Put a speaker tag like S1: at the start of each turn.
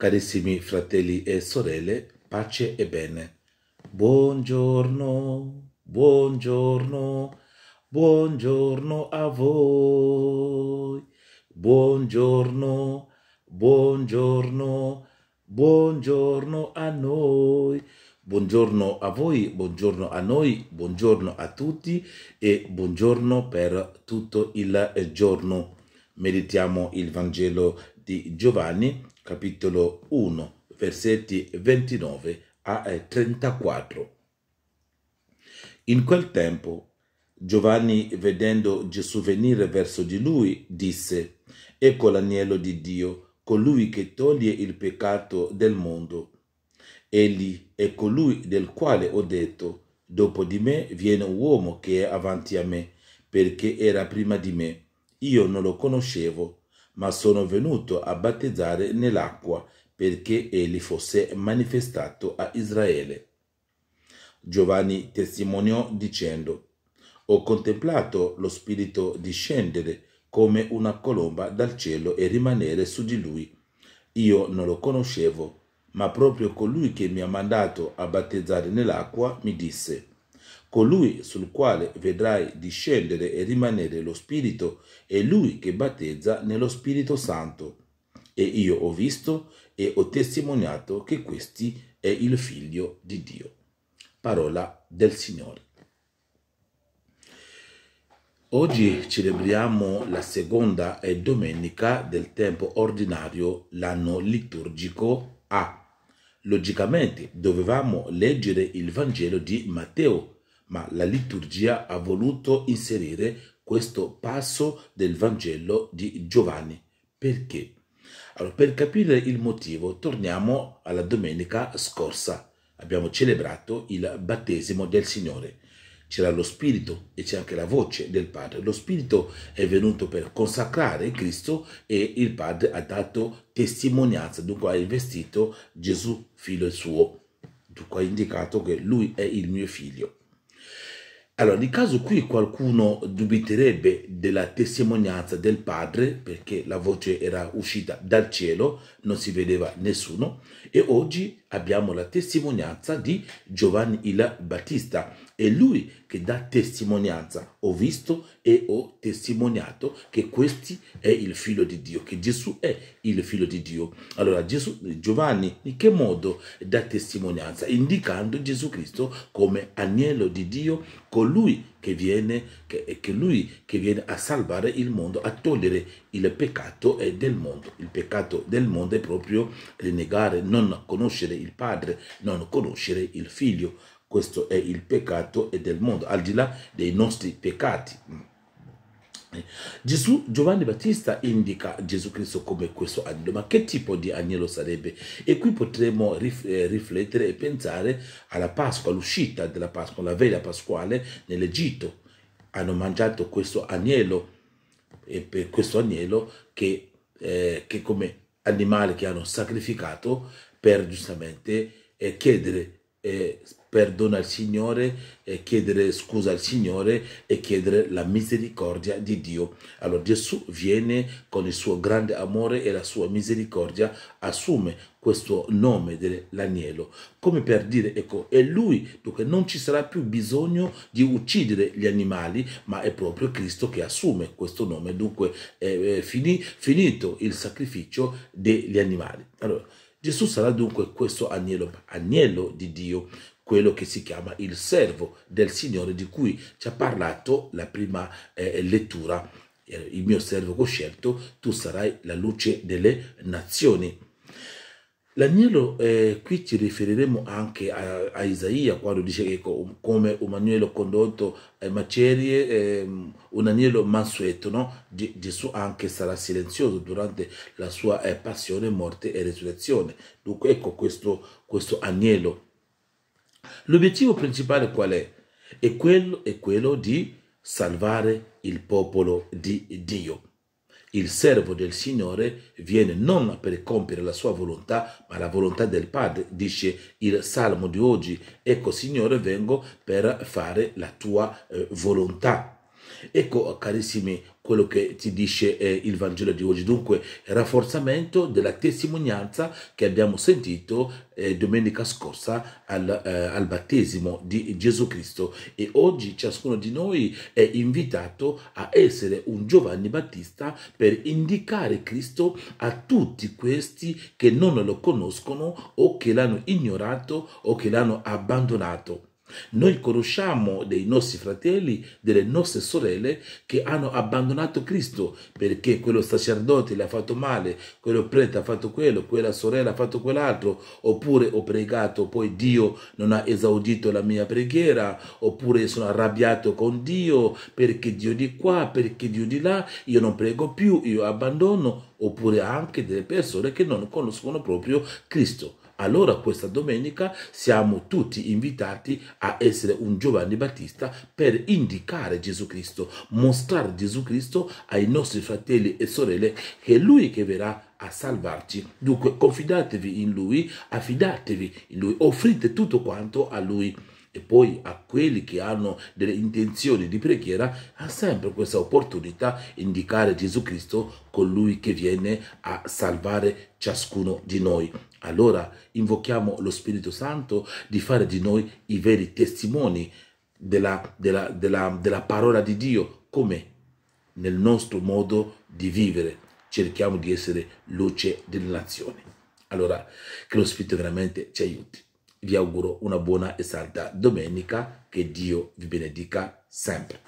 S1: Carissimi fratelli e sorelle, pace e bene. Buongiorno, buongiorno, buongiorno a voi. Buongiorno, buongiorno, buongiorno a noi. Buongiorno a voi, buongiorno a noi, buongiorno a tutti e buongiorno per tutto il giorno. Meditiamo il Vangelo di Giovanni, capitolo 1, versetti 29 a 34. In quel tempo Giovanni, vedendo Gesù venire verso di lui, disse, Ecco l'agnello di Dio, colui che toglie il peccato del mondo. Egli è colui del quale ho detto, dopo di me viene un uomo che è avanti a me, perché era prima di me. Io non lo conoscevo, ma sono venuto a battezzare nell'acqua perché egli fosse manifestato a Israele. Giovanni testimoniò dicendo, ho contemplato lo Spirito discendere come una colomba dal cielo e rimanere su di lui. Io non lo conoscevo, ma proprio colui che mi ha mandato a battezzare nell'acqua mi disse, Colui sul quale vedrai discendere e rimanere lo Spirito è lui che battezza nello Spirito Santo. E io ho visto e ho testimoniato che questi è il figlio di Dio. Parola del Signore. Oggi celebriamo la seconda domenica del tempo ordinario, l'anno liturgico A. Logicamente dovevamo leggere il Vangelo di Matteo, ma la liturgia ha voluto inserire questo passo del Vangelo di Giovanni. Perché? Allora, per capire il motivo, torniamo alla domenica scorsa. Abbiamo celebrato il battesimo del Signore. C'era lo Spirito e c'è anche la voce del Padre. Lo Spirito è venuto per consacrare Cristo e il Padre ha dato testimonianza, dunque ha investito Gesù, figlio suo. Dunque ha indicato che lui è il mio figlio. Allora, nel caso qui qualcuno dubiterebbe della testimonianza del padre, perché la voce era uscita dal cielo, non si vedeva nessuno, e oggi abbiamo la testimonianza di Giovanni il Battista. È lui che dà testimonianza. Ho visto e ho testimoniato che questi è il figlio di Dio, che Gesù è il figlio di Dio. Allora Gesù, Giovanni in che modo dà testimonianza? Indicando Gesù Cristo come agnello di Dio, colui che viene, che, che lui che viene a salvare il mondo, a togliere il peccato del mondo. Il peccato del mondo è proprio rinnegare, non conoscere il Padre, non conoscere il Figlio. Questo è il peccato del mondo, al di là dei nostri peccati. Gesù, Giovanni Battista indica Gesù Cristo come questo agnello, ma che tipo di agnello sarebbe? E qui potremo riflettere e pensare alla Pasqua, all'uscita della Pasqua, la vela pasquale nell'Egitto. Hanno mangiato questo agnello, e per questo agnello che, eh, che come animale che hanno sacrificato per giustamente eh, chiedere eh, perdono al Signore, eh, chiedere scusa al Signore e chiedere la misericordia di Dio. Allora Gesù viene con il suo grande amore e la sua misericordia, assume questo nome dell'agnello, come per dire, ecco, è lui, dunque non ci sarà più bisogno di uccidere gli animali, ma è proprio Cristo che assume questo nome, dunque è finito il sacrificio degli animali. Allora, Gesù sarà dunque questo agnello, agnello di Dio, quello che si chiama il servo del Signore di cui ci ha parlato la prima eh, lettura. Il mio servo che tu sarai la luce delle nazioni. L'agnello, eh, qui ci riferiremo anche a, a, Isaia quando dice che come un agnello condotto ai macerie, eh, un agnello mansueto, no? Gesù anche sarà silenzioso durante la sua eh, passione, morte e resurrezione. Dunque ecco questo, questo agnello. L'obiettivo principale qual è? È quello, è quello di salvare il popolo di Dio. Il servo del Signore viene non per compiere la sua volontà, ma la volontà del Padre. Dice il Salmo di oggi, ecco Signore vengo per fare la tua eh, volontà. Ecco, carissimi, quello che ti dice eh, il Vangelo di oggi. Dunque, rafforzamento della testimonianza che abbiamo sentito eh, domenica scorsa al, eh, al, battesimo di Gesù Cristo. E oggi ciascuno di noi è invitato a essere un Giovanni Battista per indicare Cristo a tutti questi che non lo conoscono o che l'hanno ignorato o che l'hanno abbandonato. Noi conosciamo dei nostri fratelli, delle nostre sorelle che hanno abbandonato Cristo perché quello sacerdote le ha fatto male, quello prete ha fatto quello, quella sorella ha fatto quell'altro, oppure ho pregato, poi Dio non ha esaudito la mia preghiera, oppure sono arrabbiato con Dio perché Dio di qua, perché Dio di là, io non prego più, io abbandono, oppure anche delle persone che non conoscono proprio Cristo allora questa domenica siamo tutti invitati a essere un Giovanni Battista per indicare Gesù Cristo, mostrare Gesù Cristo ai nostri fratelli e sorelle che è Lui che verrà a salvarci. Dunque confidatevi in Lui, affidatevi in Lui, offrite tutto quanto a Lui e poi a quelli che hanno delle intenzioni di preghiera ha sempre questa opportunità indicare Gesù Cristo colui che viene a salvare ciascuno di noi. Allora invochiamo lo Spirito Santo di fare di noi i veri testimoni della, della, della, della parola di Dio, come nel nostro modo di vivere. Cerchiamo di essere luce delle nazioni. Allora, che lo Spirito veramente ci aiuti. Vi auguro una buona e salda domenica, che Dio vi benedica sempre.